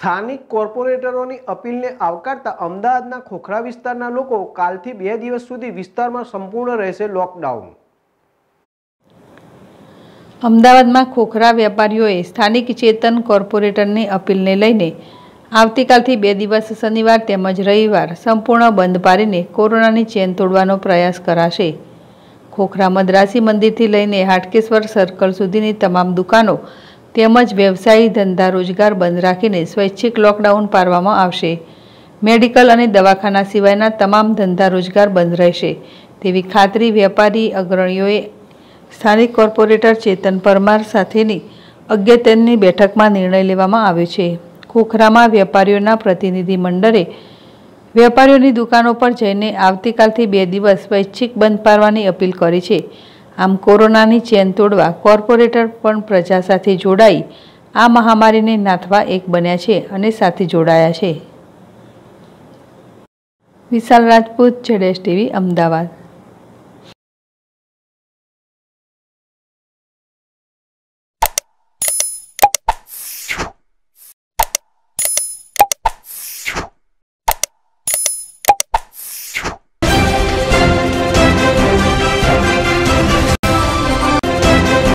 સ્થાનિક કોર્પોરેટરોની અપીલને આવકારતા અમદાવાદના ખોખરા વિસ્તારના લોકો કાલથી બે દિવસ સુધી વિસ્તારમાં સંપૂર્ણ રહેશે લોકડાઉન. અમદાવાદમાં ખોખરા વેપારીઓએ સ્થાનિક ચેતન કોર્પોરેટરની અપીલને લઈને આવતીકાલથી બે દિવસ શનિવાર તેમજ રવિવાર સંપૂર્ણ બંધ પાડીને કોરોનાની ચેન તોડવાનો પ્રયાસ કરાશે. ખોખરા મદ્રાસી મંદિરથી લઈને હાટકેશ્વર સર્કલ સુધીની તમામ દુકાનો તેમજ વ્યવસાયી ધંધા રોજગાર બંધ રાખીને સ્વૈચ્છિક લોકડાઉન પાડવામાં આવશે. મેડિકલ અને દવાખાના સિવાયના તમામ ધંધા રોજગાર બંધ રહેશે. તેવી ખાતરી વેપારી અગ્રણીઓએ સ્થાનિક કોર્પોરેટર ચેતન પરમાર સાથેની અગત્યની બેઠકમાં નિર્ણય લેવામાં આવ્યો છે. ખોખરામાં વેપારીઓના પ્રતિનિધિ મંડળે વેપારીઓની દુકાનો પર જઈને આવતીકાલથી બે દિવસ સ્વૈચ્છિક બંધ પાડવાની અપીલ કરી છે. આમ કોરોનાની ચેન તોડવા કોર્પોરેટર પણ પ્રજા સાથે જોડાઈ આ મહામારીને નાથવા એક બન્યા છે અને સાથે જોડાયા છે. વિશાલ રાજપૂત જેડેશ ટીવી, અમદાવાદ.